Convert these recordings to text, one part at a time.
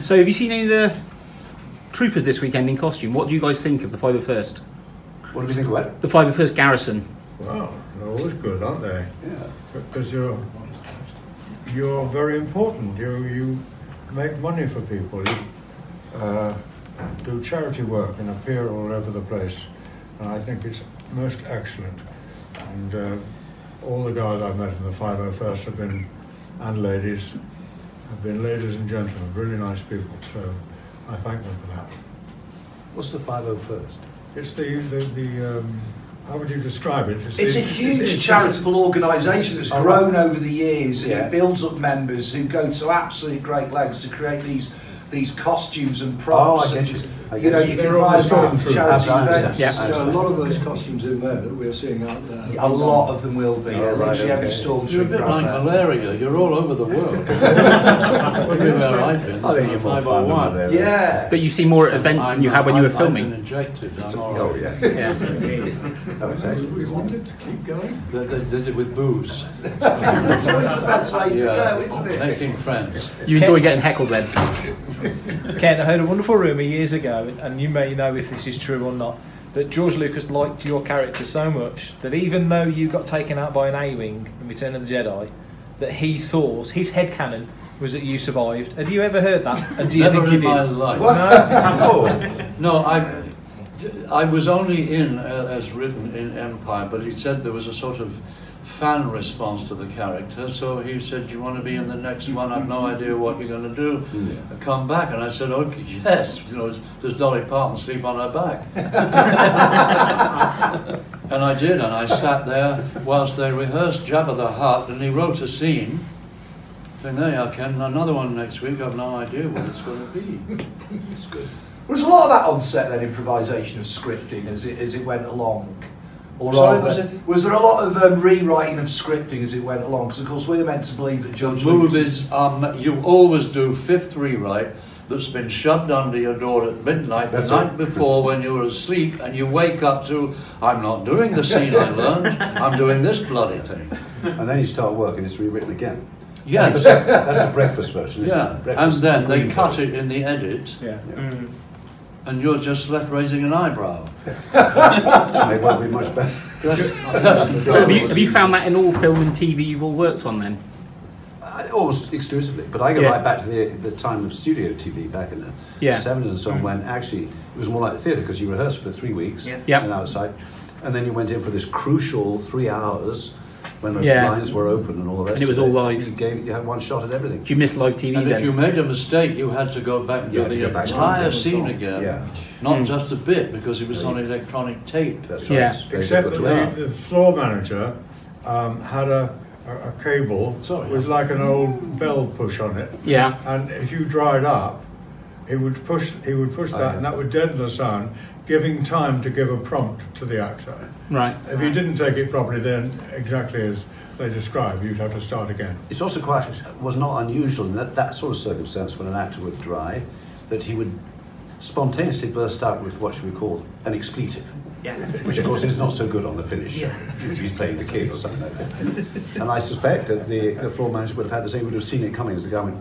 So, have you seen any of the troopers this weekend in costume? What do you guys think of the 501st? What do you think of what? The 501st Garrison. Well, they're always good, aren't they? Yeah. Because you're you're very important. You you make money for people. You uh, do charity work and appear all over the place, and I think it's most excellent. And uh, all the guys I've met in the 501st have been, and ladies, have been ladies and gentlemen, really nice people. So I thank them for that. What's the 501st? It's the the, the um, how would you describe it? It's the- a huge it's- charitable organisation that's Oh, grown over the years and Yeah. it builds up members who go to absolute great lengths to create these these costumes and props. Oh, I get and, you. I you get know, you. you can all buy the them for stormtroopers. charity events. Yeah. I There a lot of those costumes in there that we're seeing out there. A lot of them will be. Oh, yeah, right, literally every okay. You're a bit like there. malaria. You're all over the world. Everywhere I've been. I think you're more oh fun than 501. there. Yeah. But you see more at events than you had when you were I've- I've filming. been injected. I'm all Oh, yeah. Yeah. Oh, it's excellent. We wanted to keep going. They, they did it with booze. That's always the best way to go, isn't it? Making friends. You enjoy getting heckled then? Ken, I heard a wonderful rumour years ago, and you may know if this is true or not, that George Lucas liked your character so much that even though you got taken out by an A-wing in Return of the Jedi, that he thought his head canon was that you survived. Have you ever heard that? And do you Never think you in my did? life. Oh, No, I, I was only in uh, as written in Empire, but he said there was a sort of fan response to the character. So he said, "Do you want to be in the next one? I've no idea what you're going to do. Come back." And I said, "Okay, yes." You know, does Dolly Parton sleep on her back? and I did, and I sat there whilst they rehearsed Jabba the Hutt, and he wrote a scene. Saying, there you are, Ken, another one next week. I've no idea what it's going to be. it's good. Was a lot of that on set then, improvisation of scripting as it as it went along? Or Sorry, rather, was was, there a lot of um, rewriting of scripting as it went along? Because of course we're meant to believe that George movies, um, you always do fifth rewrite that's been shoved under your door at midnight That's the it. night before when you were asleep and you wake up to, I'm not doing the scene I learned, I'm doing this bloody thing. And then you start working, it's rewritten again. Yes, That's the, that's the breakfast version, isn't yeah. it? And then they cut version. it in the edit Yeah. Mm. And you're just left raising an eyebrow. Which may well be much better. Have you, have you found that in all film and TV you've all worked on then? Uh, Almost exclusively, but I go Yeah. right back to the, the time of studio TV back in the Yeah. 70s and so on, when actually it was more like the theatre because you rehearsed for three weeks Yeah. Yeah. and outside, and then you went in for this crucial three hours when the Yeah. lines were open and all the rest. And it was of all live. You gave, you had one shot at everything. Do you miss live TV And if you made a mistake, you had to go back and You do the back entire the scene again. Yeah. Not Mm. just a bit because it was on electronic tape. That's right. Yeah. Except that difficult to learn. the, the floor manager um, had a, a, a cable Sorry. with like an old bell push on it, Yeah. and if you dried up, he would push he would push Oh, that, yeah. and that would deaden the sound, giving time to give a prompt to the actor. Right. If you didn't take it properly, then exactly as they describe, you'd have to start again. It's also quite was not unusual in that, that sort of circumstance when an actor would dry, that he would spontaneously burst out with what should we call an expletive. Yeah. Which of course is not so good on the finish if he's playing the kid or something like that. And I suspect that the, the floor manager would have had the same, would have seen it coming as the guy went.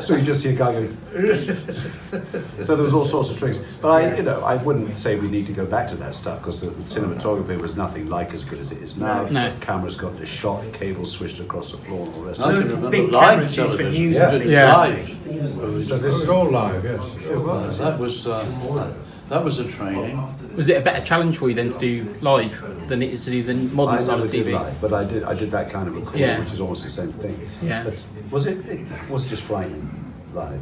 So you just see a guy going. so there was all sorts of tricks. But I, you know, I wouldn't say we need to go back to that stuff because the cinematography was nothing like as good as it is now. No. The camera's got the shot, cables switched across the floor and all the rest I of can remember big live cameras used for television. news Yeah. You Yeah. live. So this- is all live, yes. Well, that was uh, that was a training. Was it a better challenge for you then to do live than it is to do the modern I style never of did TV? live, but I did. I did that kind of recording, Yeah. which is almost the same thing. Yeah. But was it? It was just frightening live.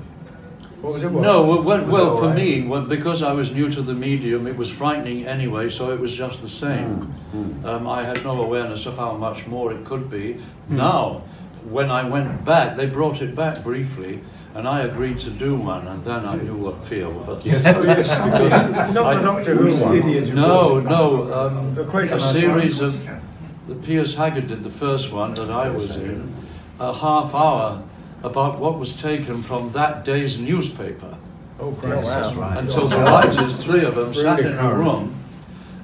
What was it? What? No, well, well, well for right? me, well, because I was new to the medium, it was frightening anyway, so it was just the same. Mm, Um, I had no awareness of how much more it could be. Now, when I went back, they brought it back briefly, and I agreed to do one, and then I knew what fear was. Yes. Not I- the Doctor Who one. No, no, um, The Quaker a Nice series one. of. The Piers Haggard did the first one that I was in, a half hour about what was taken from that day's newspaper. Oh, great. Yes, that's right. And so the writers, three of them, sat Really in a current. room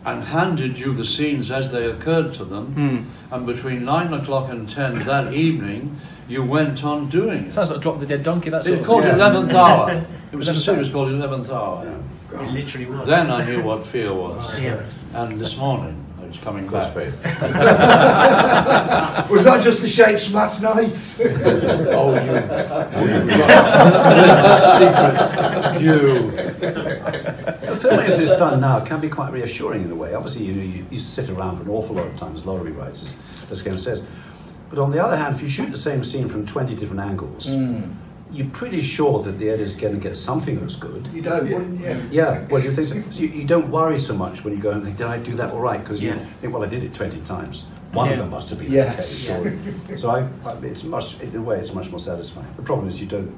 and handed you the scenes as they occurred to them. Hmm. And between nine o'clock and ten that evening, you went on doing it. Sounds like drop the dead donkey. That's sort It of called thing. Yeah. eleventh hour. It was a series called eleventh hour. It literally was. Then I knew what fear was. Yeah. And this morning I was coming Of back. Faith. Was that just the shapes from last night? Oh, you. secret. You. The film as it's done now can be quite reassuring in a way. Obviously, you know, you, you sit around for an awful lot of times, lottery writes, as this game says. But on the other hand, if you shoot the same scene from 20 different angles, hmm. you're pretty sure that the editor's going to get something that's good. You don't, wouldn't you? Yeah, well, you think so. so you, you don't worry so much when you go and think, did I do that all right? Because you think, well, I did it 20 times. One of them must have been Yes. okay. So, so I, I, it's much, in a way, it's much more satisfying. The problem is you don't,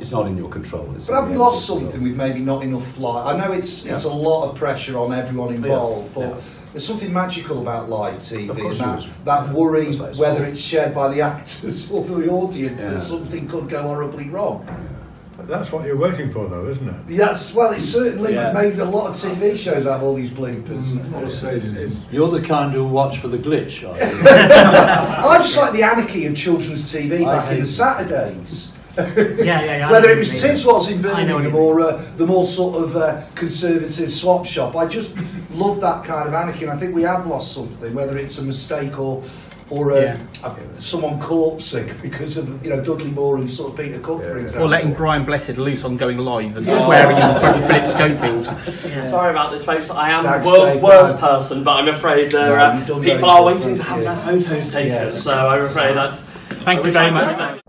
it's not in your control. It's but have we lost editor's control. something uh, with maybe not enough light? I know it's it's a lot of pressure on everyone involved, Yeah. but there's something magical about live TV. Of course and there that, is. that worry, Just like whether it's shared by the actors or the audience, Yeah. that something could go horribly wrong. That's what you're waiting for, though, isn't it? Yes, well, it certainly Yeah. made a lot of TV shows out of all these bloopers. Mm, you're the kind who watch for the glitch, are you? I just like the anarchy of children's TV I back in hate the it. Saturdays. Yeah, yeah, yeah. Whether it was you. Tiswas in I Birmingham or uh, the more sort of uh, conservative swap shop, I just love that kind of anarchy, and I think we have lost something, whether it's a mistake or or uh, Yeah. a, someone corpsing because of you know Dudley Moore and sort of Peter Cook, for example. Or letting Brian Blessed loose on going live and swearing in front of Philip Schofield. Yeah. Sorry about this, folks. I am Thanks, world's Dave. worst No. person, but I'm afraid there No, are you've people are waiting to have you. their photos taken. Yes. So I'm afraid that. Thank you very much.